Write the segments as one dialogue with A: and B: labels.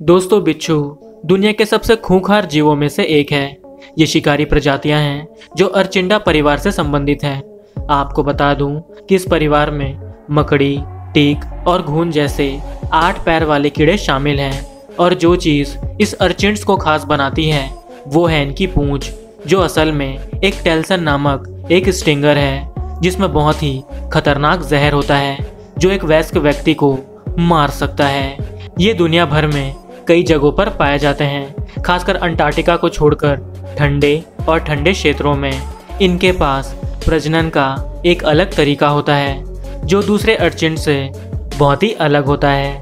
A: दोस्तों, बिच्छू, दुनिया के सबसे खूंखार जीवों में से एक है। ये शिकारी प्रजातियाँ हैं, जो अर्चिंडा परिवार से संबंधित हैं। आपको बता दूँ कि इस परिवार में मकड़ी, टीक और घून जैसे आठ पैर वाले कीड़े शामिल हैं और जो चीज़ इस अर्चिंड्स को खास बनाती है, वो है इनकी पूंछ, जो असल में एक टेल्सन नामक एक स्टिंगर है, जिसमें बहुत ही खतरनाक जहर होता है, जो एक वयस्क व्यक्ति को मार सकता है। ये दुनिया भर में कई जगहों पर पाए जाते हैं खासकर अंटार्कटिका को छोड़कर ठंडे और ठंडे क्षेत्रों में। इनके पास प्रजनन का एक अलग तरीका होता है जो दूसरे अर्चिन से बहुत ही अलग होता है।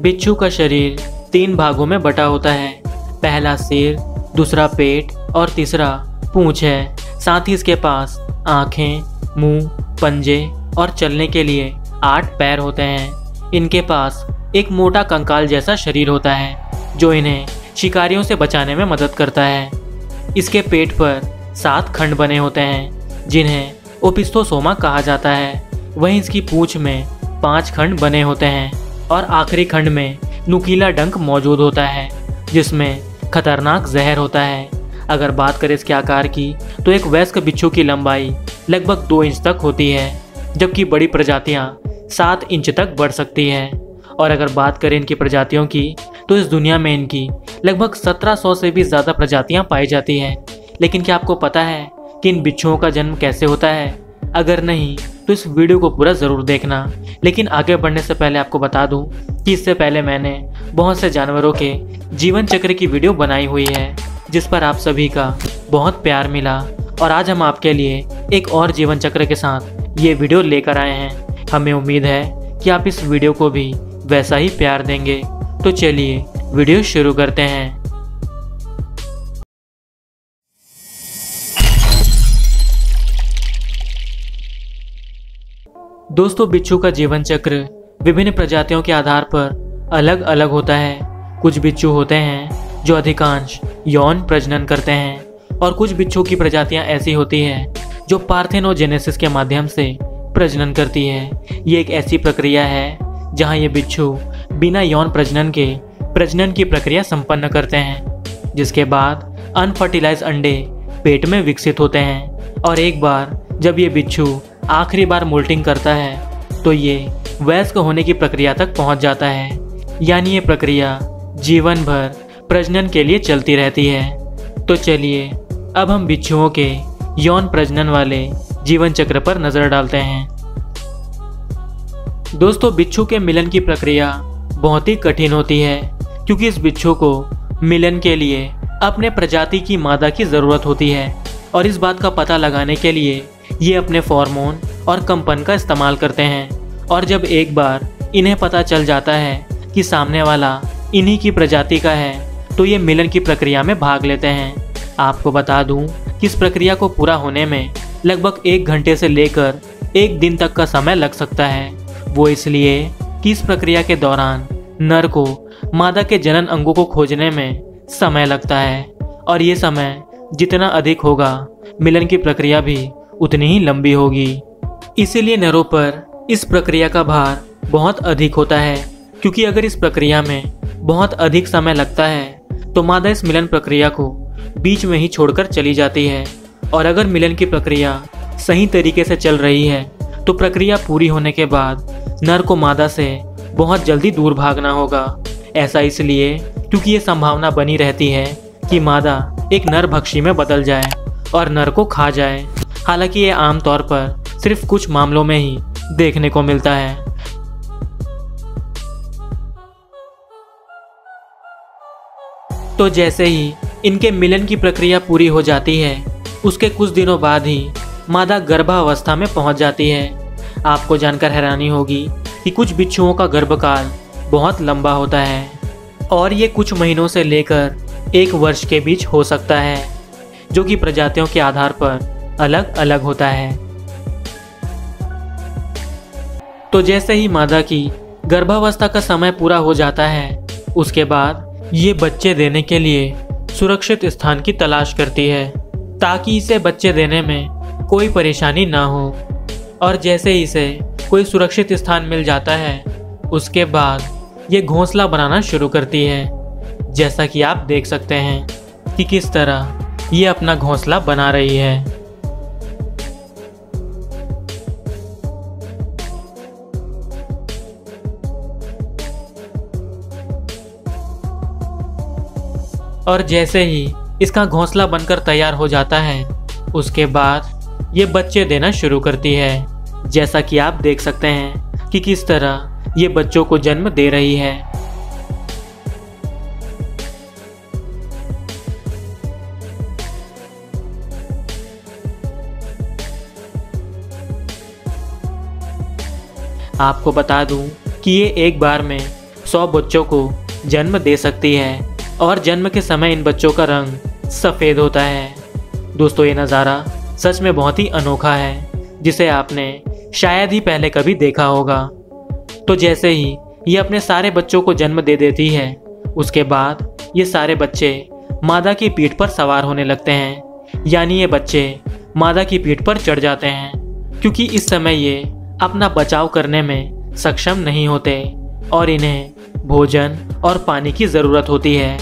A: बिच्छू का शरीर तीन भागों में बटा होता है पहला सिर दूसरा पेट और तीसरा पूंछ है। साथ ही इसके पास आँखें मुँह, पंजे और चलने के लिए आठ पैर होते हैं। इनके पास एक मोटा कंकाल जैसा शरीर होता है, जो इन्हें शिकारियों से बचाने में मदद करता है। इसके पेट पर सात खंड बने होते हैं, जिन्हें ओपिस्तोसोमा कहा जाता है। वहीं इसकी पूंछ में पाँच खंड बने होते हैं और आखिरी खंड में नुकीला डंक मौजूद होता है, जिसमें खतरनाक जहर होता है। अगर बात करें इसके आकार की तो एक वयस्क बिच्छू की लंबाई लगभग दो इंच तक होती है, जबकि बड़ी प्रजातियाँ सात इंच तक बढ़ सकती हैं। और अगर बात करें इनकी प्रजातियों की तो इस दुनिया में इनकी लगभग 1700 से भी ज़्यादा प्रजातियाँ पाई जाती हैं। लेकिन क्या आपको पता है कि इन बिच्छुओं का जन्म कैसे होता है? अगर नहीं तो इस वीडियो को पूरा ज़रूर देखना। लेकिन आगे बढ़ने से पहले आपको बता दूँ कि इससे पहले मैंने बहुत से जानवरों के जीवन चक्र की वीडियो बनाई हुई है, जिस पर आप सभी का बहुत प्यार मिला। और आज हम आपके लिए एक और जीवन चक्र के साथ ये वीडियो लेकर आए हैं। हमें उम्मीद है कि आप इस वीडियो को भी वैसा ही प्यार देंगे। तो चलिए वीडियो शुरू करते हैं। दोस्तों, बिच्छू का जीवन चक्र विभिन्न प्रजातियों के आधार पर अलग अलग होता है। कुछ बिच्छू होते हैं, जो अधिकांश यौन प्रजनन करते हैं, और कुछ बिच्छू की प्रजातियाँ ऐसी होती हैं, जो पार्थेनोजेनेसिस के माध्यम से प्रजनन करती है। ये एक ऐसी प्रक्रिया है जहाँ ये बिच्छू बिना यौन प्रजनन के प्रजनन की प्रक्रिया संपन्न करते हैं, जिसके बाद अनफर्टिलाइज अंडे पेट में विकसित होते हैं। और एक बार जब ये बिच्छू आखिरी बार मोल्टिंग करता है तो ये वयस्क होने की प्रक्रिया तक पहुँच जाता है। यानी ये प्रक्रिया जीवन भर प्रजनन के लिए चलती रहती है। तो चलिए, अब हम बिच्छुओं के यौन प्रजनन वाले जीवन चक्र पर नज़र डालते हैं। दोस्तों, बिच्छू के मिलन की प्रक्रिया बहुत ही कठिन होती है, क्योंकि इस बिच्छू को मिलन के लिए अपने प्रजाति की मादा की ज़रूरत होती है। और इस बात का पता लगाने के लिए ये अपने फॉर्मोन और कंपन का इस्तेमाल करते हैं। और जब एक बार इन्हें पता चल जाता है कि सामने वाला इन्हीं की प्रजाति का है तो ये मिलन की प्रक्रिया में भाग लेते हैं। आपको बता दूँ कि इस प्रक्रिया को पूरा होने में लगभग एक घंटे से लेकर एक दिन तक का समय लग सकता है। वो इसलिए कि इस प्रक्रिया के दौरान नर को, मादा के जनन अंगों को खोजने में समय लगता है। और ये समय जितना अधिक होगा, मिलन की प्रक्रिया भी उतनी ही लंबी होगी। इसीलिए नरों पर इस प्रक्रिया का भार बहुत अधिक होता है, क्योंकि अगर इस प्रक्रिया में बहुत अधिक समय लगता है तो मादा इस मिलन प्रक्रिया को बीच में ही छोड़कर चली जाती है। और अगर मिलन की प्रक्रिया सही तरीके से चल रही है तो प्रक्रिया पूरी होने के बाद नर को मादा से बहुत जल्दी दूर भागना होगा। ऐसा इसलिए क्योंकि ये संभावना बनी रहती है कि मादा एक नर भक्षी में बदल जाए और नर को खा जाए। हालाँकि ये आमतौर पर सिर्फ़ कुछ मामलों में ही देखने को मिलता है। तो जैसे ही इनके मिलन की प्रक्रिया पूरी हो जाती है, उसके कुछ दिनों बाद ही मादा गर्भावस्था में पहुँच जाती है। आपको जानकर हैरानी होगी कि कुछ बिच्छुओं का गर्भकाल बहुत लंबा होता है और ये कुछ महीनों से लेकर एक वर्ष के बीच हो सकता है, जो कि प्रजातियों के आधार पर अलग अलग होता है। तो जैसे ही मादा की गर्भावस्था का समय पूरा हो जाता है, उसके बाद ये बच्चे देने के लिए सुरक्षित स्थान की तलाश करती है, ताकि इसे बच्चे देने में कोई परेशानी ना हो। और जैसे ही इसे कोई सुरक्षित स्थान मिल जाता है, उसके बाद ये घोंसला बनाना शुरू करती है। जैसा कि आप देख सकते हैं कि किस तरह ये अपना घोंसला बना रही है। और जैसे ही इसका घोंसला बनकर तैयार हो जाता है, उसके बाद ये बच्चे देना शुरू करती है। जैसा कि आप देख सकते हैं कि किस तरह ये बच्चों को जन्म दे रही है। आपको बता दूँ कि ये एक बार में सौ बच्चों को जन्म दे सकती है और जन्म के समय इन बच्चों का रंग सफ़ेद होता है। दोस्तों, ये नज़ारा सच में बहुत ही अनोखा है, जिसे आपने शायद ही पहले कभी देखा होगा। तो जैसे ही ये अपने सारे बच्चों को जन्म दे देती है, उसके बाद ये सारे बच्चे मादा की पीठ पर सवार होने लगते हैं। यानी ये बच्चे मादा की पीठ पर चढ़ जाते हैं, क्योंकि इस समय ये अपना बचाव करने में सक्षम नहीं होते और इन्हें भोजन और पानी की ज़रूरत होती है।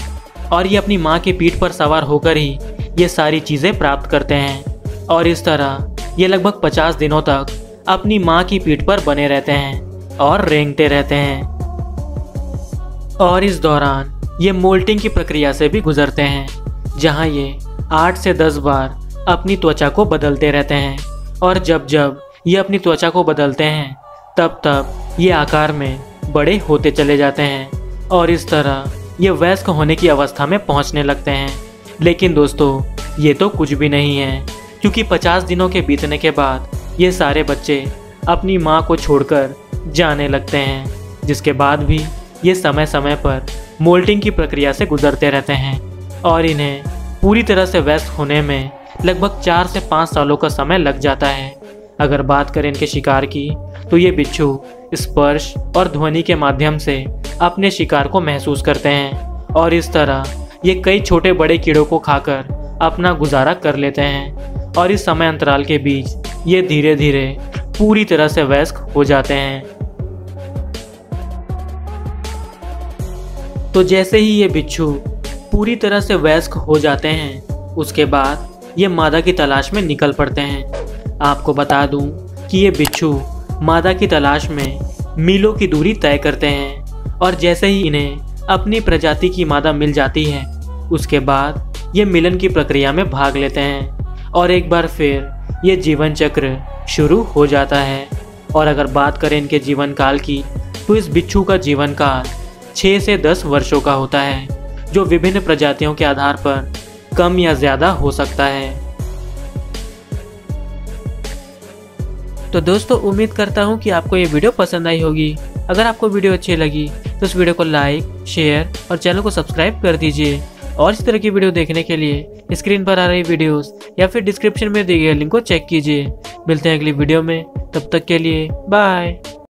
A: और ये अपनी माँ की पीठ पर सवार होकर ही ये सारी चीज़ें प्राप्त करते हैं। और इस तरह ये लगभग पचास दिनों तक अपनी माँ की पीठ पर बने रहते हैं और रेंगते रहते हैं। और इस दौरान ये मोल्टिंग की प्रक्रिया से भी गुजरते हैं, जहाँ ये आठ से दस बार अपनी त्वचा को बदलते रहते हैं। और जब जब ये अपनी त्वचा को बदलते हैं, तब तब ये आकार में बड़े होते चले जाते हैं और इस तरह ये वयस्क होने की अवस्था में पहुँचने लगते हैं। लेकिन दोस्तों, ये तो कुछ भी नहीं है, क्योंकि 50 दिनों के बीतने के बाद ये सारे बच्चे अपनी माँ को छोड़कर जाने लगते हैं, जिसके बाद भी ये समय समय पर मोल्टिंग की प्रक्रिया से गुजरते रहते हैं और इन्हें पूरी तरह से व्यस्त होने में लगभग चार से पाँच सालों का समय लग जाता है। अगर बात करें इनके शिकार की तो ये बिच्छू स्पर्श और ध्वनि के माध्यम से अपने शिकार को महसूस करते हैं और इस तरह ये कई छोटे बड़े कीड़ों को खाकर अपना गुजारा कर लेते हैं। और इस समय अंतराल के बीच ये धीरे धीरे पूरी तरह से वयस्क हो जाते हैं। तो जैसे ही ये बिच्छू पूरी तरह से वयस्क हो जाते हैं, उसके बाद ये मादा की तलाश में निकल पड़ते हैं। आपको बता दूँ कि ये बिच्छू मादा की तलाश में मीलों की दूरी तय करते हैं और जैसे ही इन्हें अपनी प्रजाति की मादा मिल जाती है, उसके बाद ये मिलन की प्रक्रिया में भाग लेते हैं। और एक बार फिर ये जीवन चक्र शुरू हो जाता है। और अगर बात करें इनके जीवन काल की तो इस बिच्छू का जीवन काल छः से दस वर्षों का होता है, जो विभिन्न प्रजातियों के आधार पर कम या ज़्यादा हो सकता है। तो दोस्तों, उम्मीद करता हूँ कि आपको ये वीडियो पसंद आई होगी। अगर आपको वीडियो अच्छी लगी तो इस वीडियो को लाइक, शेयर और चैनल को सब्सक्राइब कर दीजिए। और इस तरह की वीडियो देखने के लिए स्क्रीन पर आ रही वीडियोस, या फिर डिस्क्रिप्शन में दिए गए लिंक को चेक कीजिए। मिलते हैं अगली वीडियो में। तब तक के लिए बाय